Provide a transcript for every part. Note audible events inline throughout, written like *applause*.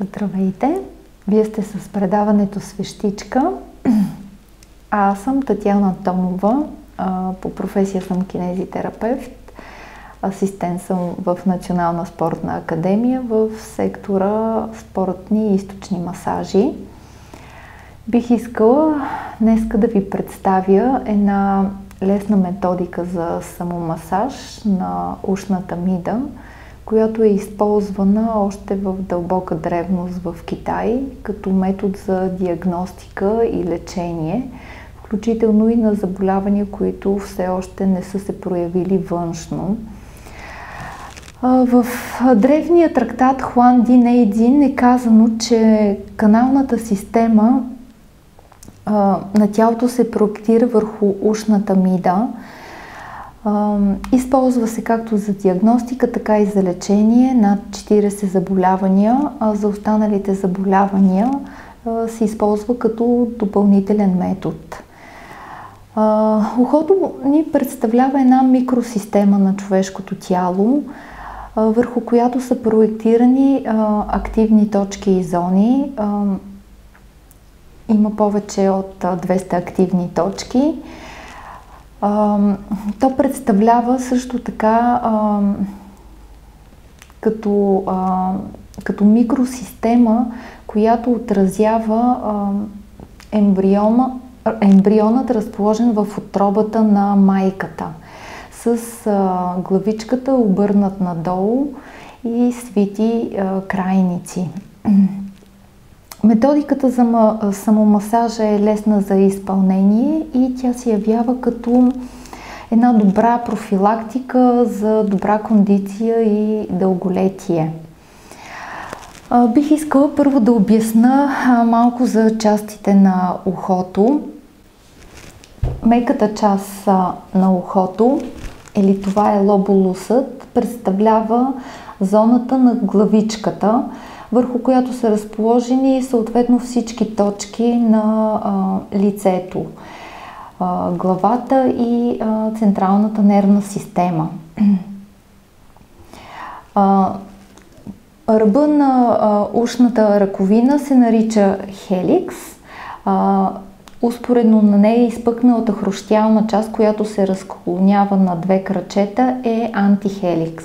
Здравейте! Вие сте с предаването Свещичка. Аз съм Татьяна Томова. По професия съм кинезитерапевт. Асистент съм в Национална спортна академия в сектора спортни и източни масажи. Бих искала днеска да ви представя една лесна методика за самомасаж на ушната мида – която е използвана още в дълбока древност в Китай като метод за диагностика и лечение, включително и на заболявания, които все още не са се проявили външно. В древния трактат Хуан Дин Ейдин е казано, че каналната система на тялото се проектира върху ушната мида, Използва се както за диагностика, така и за лечение над 40 заболявания, а за останалите заболявания се използва като допълнителен метод. Ухото ни представлява една микросистема на човешкото тяло, върху която са проектирани активни точки и зони. Има повече от 200 активни точки а, то представлява също така а, като, а, като микросистема, която отразява а, ембриона, ембрионът разположен в отробата на майката с а, главичката обърнат надолу и свити а, крайници. Методиката за самомасажа е лесна за изпълнение и тя се явява като една добра профилактика за добра кондиция и дълголетие. Бих искала първо да обясна малко за частите на ухото. Меката част на ухото, или това е лоболусът, представлява зоната на главичката, върху която са разположени съответно всички точки на а, лицето, а, главата и а, централната нервна система. А, ръба на а, ушната ръковина се нарича хеликс. А, Успоредно на нея изпъкналата хрущялна част, която се разклонява на две крачета е антихеликс.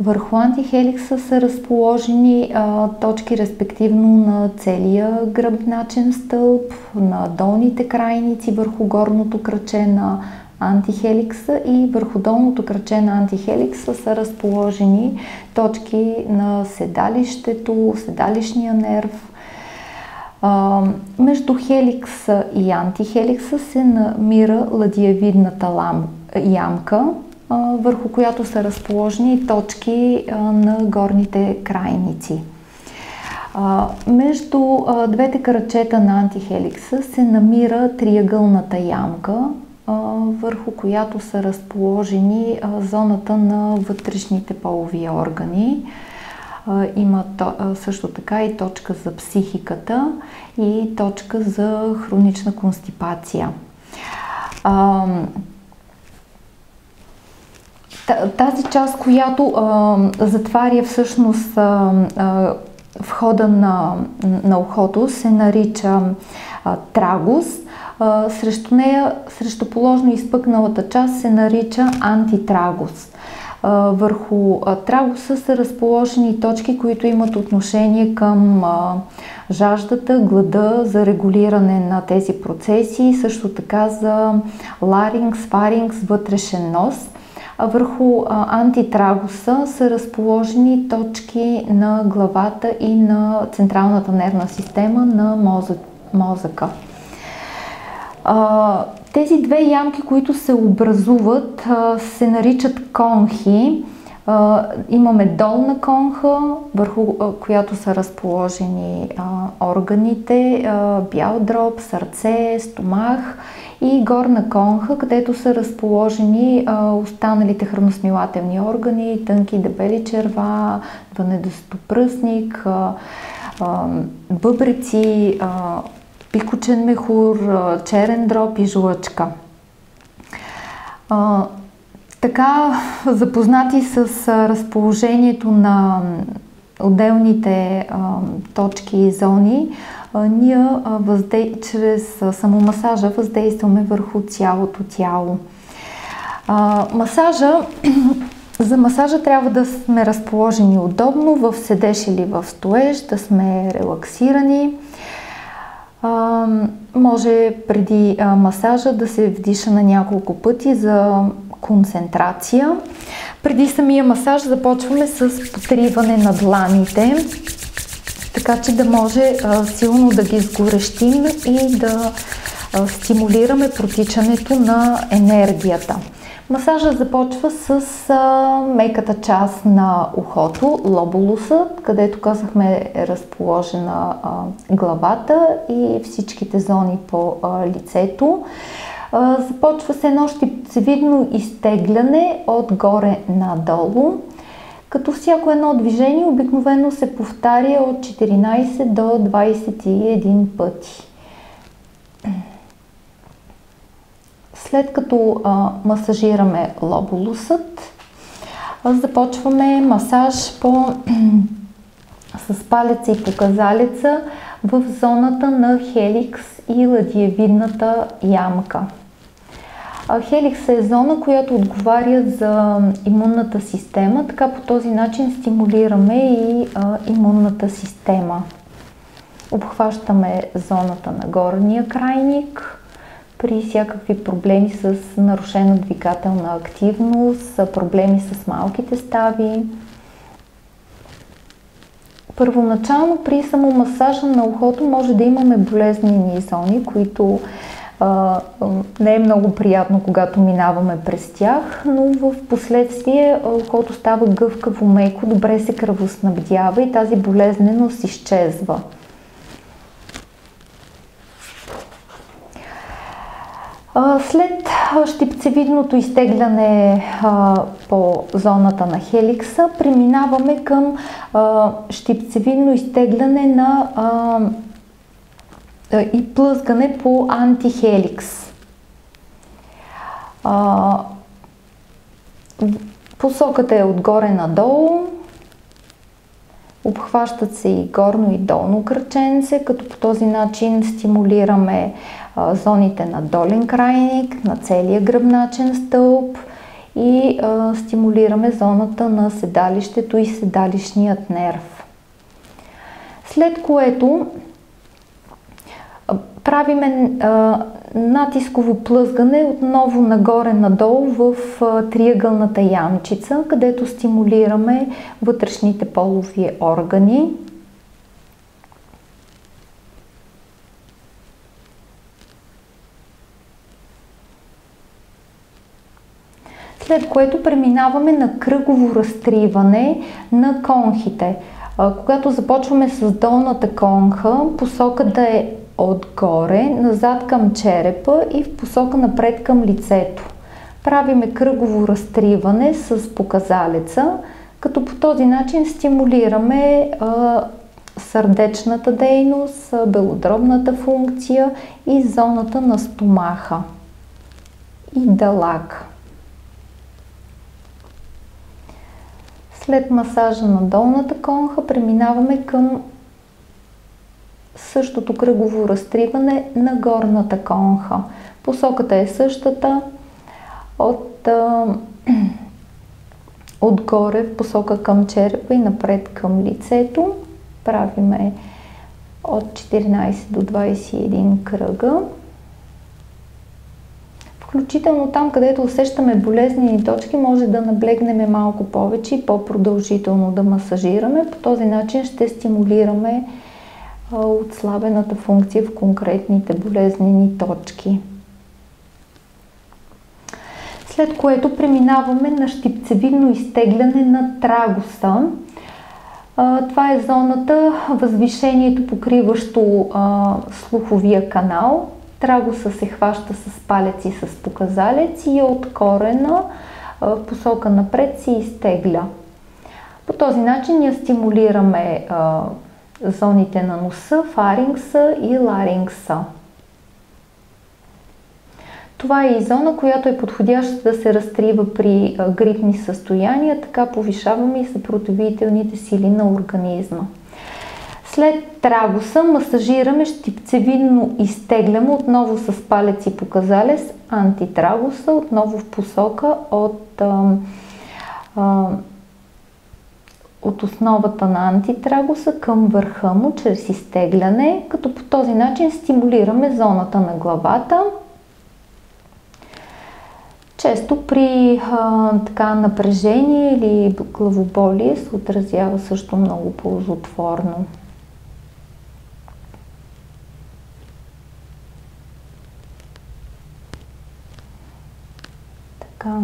Върху антихеликса са разположени а, точки респективно на целия гръбначен стълб, на долните крайници върху горното кръче на антихеликса и върху долното кръче на антихеликса са разположени точки на седалището, седалищния нерв. А, между хеликса и антихеликса се намира ладиевидната лам, ямка, върху която са разположени точки на горните крайници. Между двете кръчета на антихеликса се намира триъгълната ямка, върху която са разположени зоната на вътрешните полови органи. Има също така и точка за психиката и точка за хронична констипация. Тази част, която а, затваря всъщност а, а, входа на, на ухото, се нарича а, трагус. А, срещу нея, срещу положно изпъкналата част се нарича антитрагус. А, върху а, трагуса са разположени точки, които имат отношение към а, жаждата, глада, за регулиране на тези процеси, също така за ларингс, фарингс, вътрешен нос – върху антитрагуса са разположени точки на главата и на централната нервна система на мозъка. Тези две ямки, които се образуват, се наричат конхи. Имаме долна конха, върху която са разположени органите, бял дроб, сърце, стомах и горна конха, където са разположени останалите храносмилателни органи, тънки дебели черва, дванедостопръсник, а, пикочен мехур, черен дроб и жлъчка. А, така, запознати с разположението на отделните а, точки и зони, а, ние а, въздей... чрез самомасажа въздействаме върху цялото тяло. А, масажа, *clears throat* за масажа трябва да сме разположени удобно, в седеж или в стоеж, да сме релаксирани. А, може преди а, масажа да се вдиша на няколко пъти за концентрация. Преди самия масаж започваме с потриване на дланите, така че да може силно да ги сгорещим и да стимулираме протичането на енергията. Масажа започва с а, меката част на ухото, лоболуса, където казахме е разположена а, главата и всичките зони по а, лицето. Започва се едно щипцевидно изтегляне отгоре надолу, като всяко едно движение обикновено се повтаря от 14 до 21 пъти. След като а, масажираме лоболусът, започваме масаж по, *clears throat* с палеца и показалеца в зоната на хеликс и ладиевидната ямка. Хеликс е зона, която отговаря за имунната система, така по този начин стимулираме и имунната система. Обхващаме зоната на горния крайник, при всякакви проблеми с нарушена двигателна активност, проблеми с малките стави. Първоначално при самомасажа на ухото може да имаме болезнени зони, които а, не е много приятно, когато минаваме през тях, но в последствие ухото става гъвкаво меко, добре се кръвоснабдява и тази болезненост изчезва. След щипцевидното изтегляне по зоната на хеликса, преминаваме към щипцевидно изтегляне на и плъзгане по антихеликс. Посоката е отгоре надолу, обхващат се и горно и долно кръченце, като по този начин стимулираме зоните на долен крайник, на целия гръбначен стълб и стимулираме зоната на седалището и седалищният нерв. След което правиме натисково плъзгане отново нагоре-надолу в триъгълната ямчица, където стимулираме вътрешните полови органи. след което преминаваме на кръгово разтриване на конхите. Когато започваме с долната конха, посоката е отгоре, назад към черепа и в посока напред към лицето. Правиме кръгово разтриване с показалеца, като по този начин стимулираме а, сърдечната дейност, белодробната функция и зоната на стомаха и далак. След масажа на долната конха преминаваме към същото кръгово разтриване на горната конха. Посоката е същата от а, *clears throat* отгоре в посока към черепа и напред към лицето. Правиме от 14 до 21 кръга. Включително там, където усещаме болезнени точки, може да наблегнем малко повече и по-продължително да масажираме. По този начин ще стимулираме отслабената функция в конкретните болезнени точки. След което преминаваме на щипцевидно изтегляне на трагуса. Това е зоната, възвишението покриващо слуховия канал, Трагоса се хваща с палец и с показалец и от корена в посока напред се изтегля. По този начин ние стимулираме а, зоните на носа, фарингса и ларингса. Това е и зона, която е подходяща да се разтрива при грипни състояния, така повишаваме и съпротивителните сили на организма. След трагоса масажираме щипцевидно изтегляме отново с палец и показалец антитрагоса, отново в посока от, а, а, от основата на антитрагоса към върха му чрез изтегляне, като по този начин стимулираме зоната на главата. Често при а, така напрежение или главоболие се отразява също много ползотворно. Така.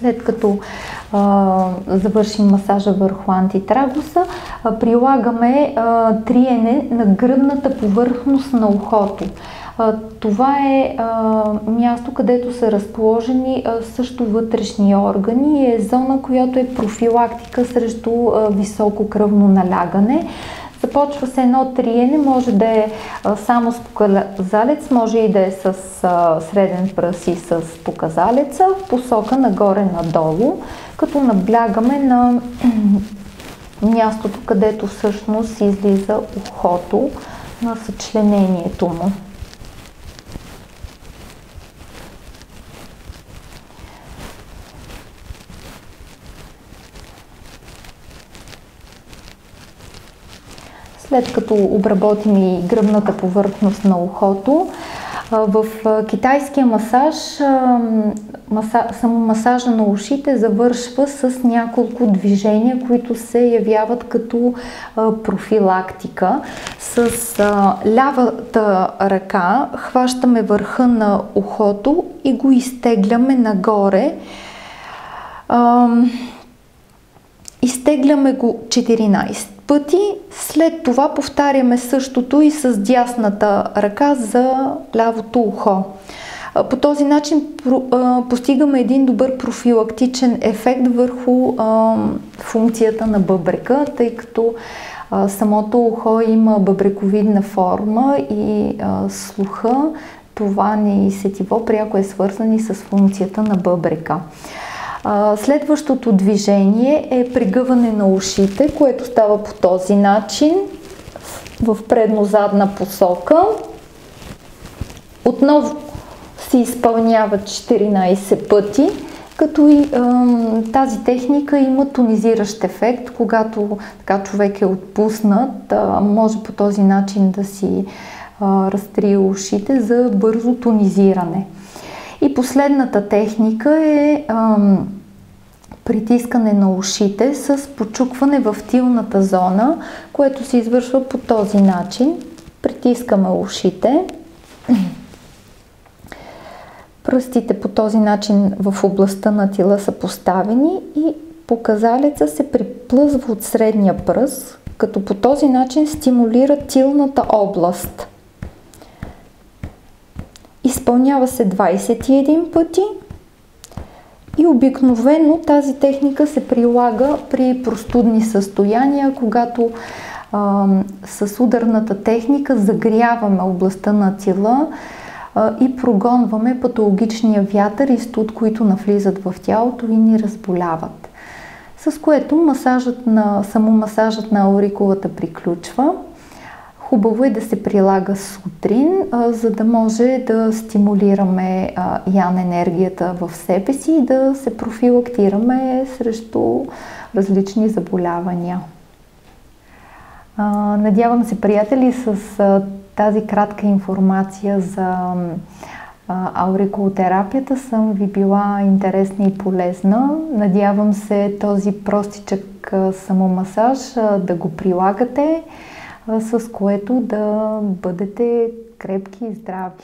След като а, завършим масажа върху антитрагуса, а, прилагаме а, триене на гръдната повърхност на ухото. А, това е а, място, където са разположени а, също вътрешни органи и е зона, която е профилактика срещу а, високо кръвно налягане. Започва се едно триене, може да е само с показалец, може и да е с среден пръст и с показалеца в посока нагоре-надолу, като наблягаме на *clears throat* мястото, където всъщност излиза ухото на съчленението му. След като обработим и гръбната повърхност на ухото. В китайския масаж само масажа на ушите завършва с няколко движения, които се явяват като профилактика. С лявата ръка хващаме върха на ухото и го изтегляме нагоре. Изтегляме го 14 пъти. След това повтаряме същото и с дясната ръка за лявото ухо. По този начин постигаме един добър профилактичен ефект върху функцията на бъбрека, тъй като самото ухо има бъбрековидна форма и слуха, това не и сетиво пряко е свързани с функцията на бъбрека. Следващото движение е пригъване на ушите, което става по този начин в предно-задна посока. Отново се изпълнява 14 пъти, като и тази техника има тонизиращ ефект, когато така човек е отпуснат, може по този начин да си разтрие ушите за бързо тонизиране. И последната техника е ам, притискане на ушите с почукване в тилната зона, което се извършва по този начин. Притискаме ушите. Пръстите по този начин в областта на тила са поставени и показалеца се приплъзва от средния пръст, като по този начин стимулира тилната област. Изпълнява се 21 пъти и обикновено тази техника се прилага при простудни състояния, когато а, с ударната техника загряваме областта на тила а, и прогонваме патологичния вятър и студ, които навлизат в тялото и ни разболяват. С което масажът на, само масажът на аурикулата приключва. Хубаво е да се прилага сутрин, а, за да може да стимулираме а, ян енергията в себе си и да се профилактираме срещу различни заболявания. А, надявам се, приятели, с а, тази кратка информация за аурикулотерапията съм ви била интересна и полезна. Надявам се този простичък самомасаж да го прилагате с което да бъдете крепки и здрави.